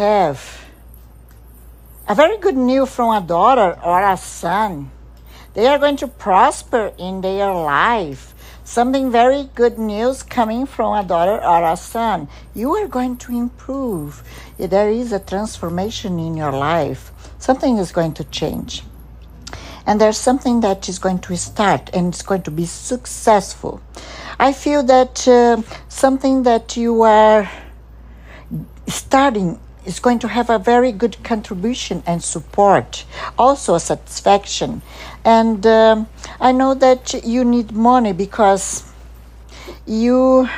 have a very good news from a daughter or a son. They are going to prosper in their life. Something very good news coming from a daughter or a son. You are going to improve. There is a transformation in your life. Something is going to change. And there's something that is going to start and it's going to be successful. I feel that uh, something that you are starting is going to have a very good contribution and support, also a satisfaction. And um, I know that you need money because you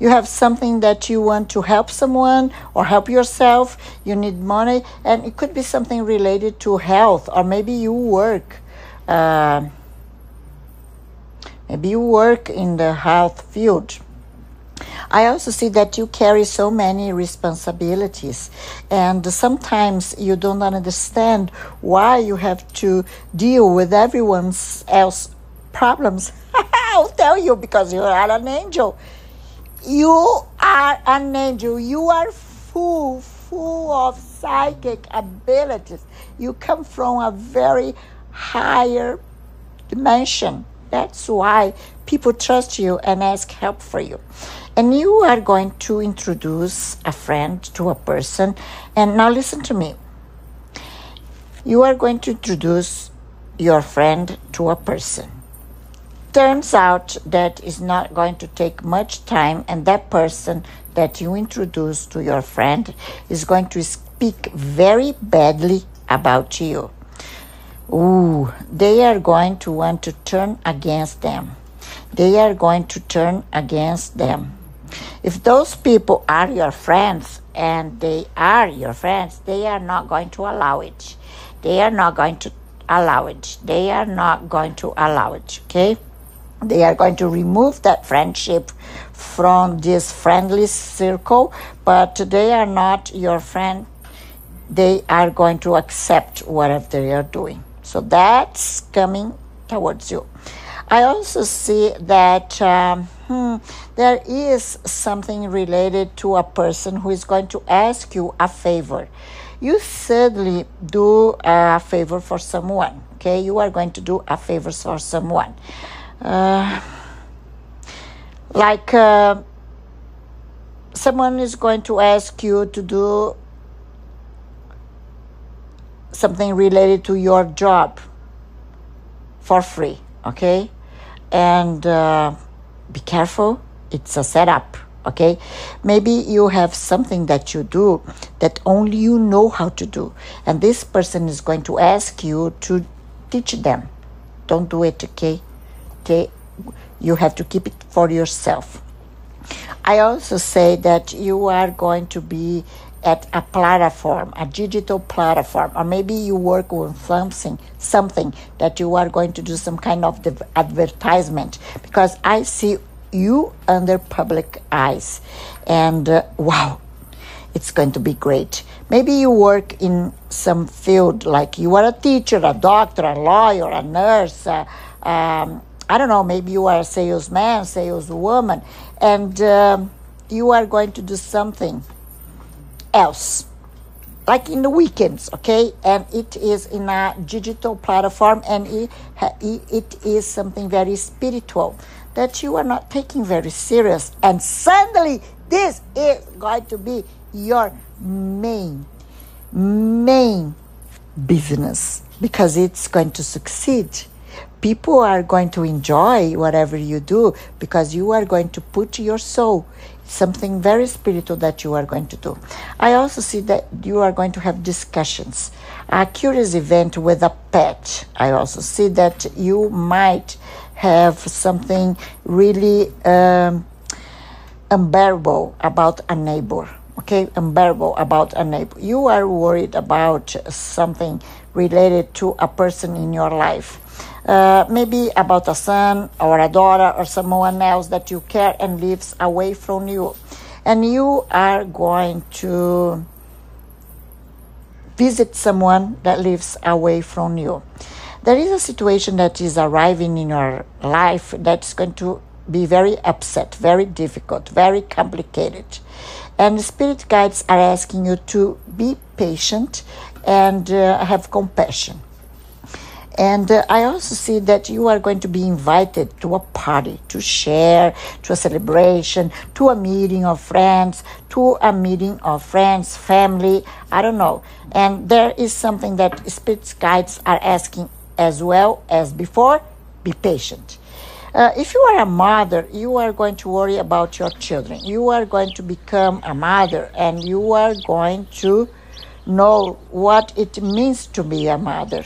you have something that you want to help someone or help yourself you need money and it could be something related to health or maybe you work uh, maybe you work in the health field I also see that you carry so many responsibilities, and sometimes you don't understand why you have to deal with everyone's else problems. I'll tell you because you are an angel. You are an angel. You are full, full of psychic abilities. You come from a very higher dimension. That's why people trust you and ask help for you and you are going to introduce a friend to a person. And now listen to me. You are going to introduce your friend to a person. Turns out that is not going to take much time, and that person that you introduce to your friend is going to speak very badly about you. Ooh, they are going to want to turn against them. They are going to turn against them. If those people are your friends and they are your friends, they are not going to allow it. They are not going to allow it. They are not going to allow it, okay? They are going to remove that friendship from this friendly circle, but they are not your friend. They are going to accept whatever they are doing. So that's coming towards you. I also see that um, hmm, there is something related to a person who is going to ask you a favor. You suddenly do a favor for someone, okay? You are going to do a favor for someone. Uh, like uh, someone is going to ask you to do something related to your job for free, okay? And uh, be careful, it's a setup, okay? Maybe you have something that you do that only you know how to do, and this person is going to ask you to teach them. Don't do it, okay? Okay, you have to keep it for yourself. I also say that you are going to be at a platform, a digital platform, or maybe you work with something, something that you are going to do some kind of advertisement. Because I see you under public eyes, and uh, wow, it's going to be great. Maybe you work in some field, like you are a teacher, a doctor, a lawyer, a nurse. Uh, um, I don't know. Maybe you are a salesman, saleswoman, and um, you are going to do something else. Like in the weekends okay? And it is in a digital platform and it, it is something very spiritual that you are not taking very serious. And suddenly this is going to be your main main business because it's going to succeed people are going to enjoy whatever you do because you are going to put your soul something very spiritual that you are going to do. I also see that you are going to have discussions, a curious event with a pet. I also see that you might have something really um, unbearable about a neighbor. Okay, unbearable about a neighbor. You are worried about something related to a person in your life uh, maybe about a son or a daughter or someone else that you care and lives away from you. And you are going to visit someone that lives away from you. There is a situation that is arriving in your life that's going to be very upset, very difficult, very complicated. And the spirit guides are asking you to be patient and uh, have compassion. And uh, I also see that you are going to be invited to a party to share, to a celebration, to a meeting of friends, to a meeting of friends, family, I don't know. And there is something that spirit guides are asking as well as before be patient. Uh, if you are a mother, you are going to worry about your children. You are going to become a mother and you are going to know what it means to be a mother.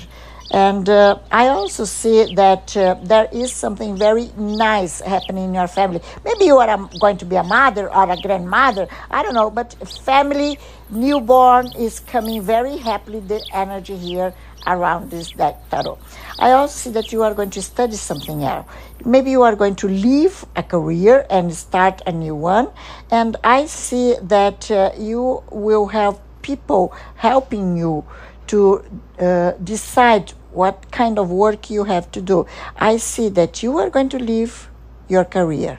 And uh, I also see that uh, there is something very nice happening in your family. Maybe you are a, going to be a mother or a grandmother, I don't know, but family newborn is coming very happily, the energy here around this that tarot. I also see that you are going to study something else. Maybe you are going to leave a career and start a new one. And I see that uh, you will have people helping you to uh, decide what kind of work you have to do. I see that you are going to leave your career.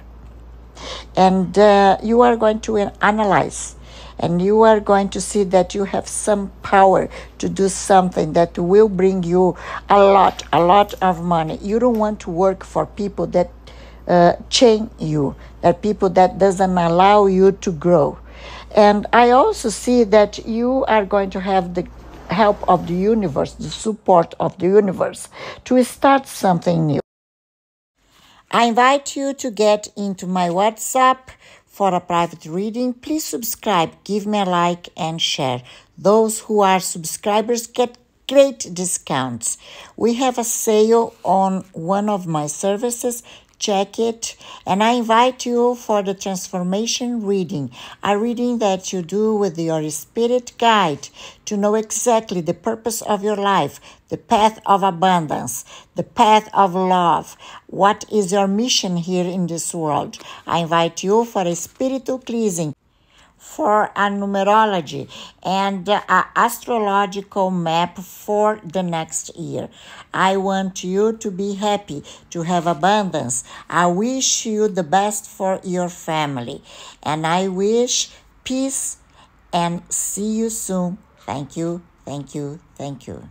And uh, you are going to analyze. And you are going to see that you have some power to do something that will bring you a lot a lot of money. You don't want to work for people that uh, chain you that people that doesn't allow you to grow. And i also see that you are going to have the help of the universe, the support of the universe to start something new. I invite you to get into my WhatsApp for a private reading. Please subscribe, give me a like, and share. Those who are subscribers get great discounts. We have a sale on one of my services check it. And I invite you for the transformation reading, a reading that you do with your spirit guide to know exactly the purpose of your life, the path of abundance, the path of love. What is your mission here in this world? I invite you for a spiritual cleansing for a numerology and an astrological map for the next year. I want you to be happy, to have abundance. I wish you the best for your family. And I wish peace and see you soon. Thank you, thank you, thank you.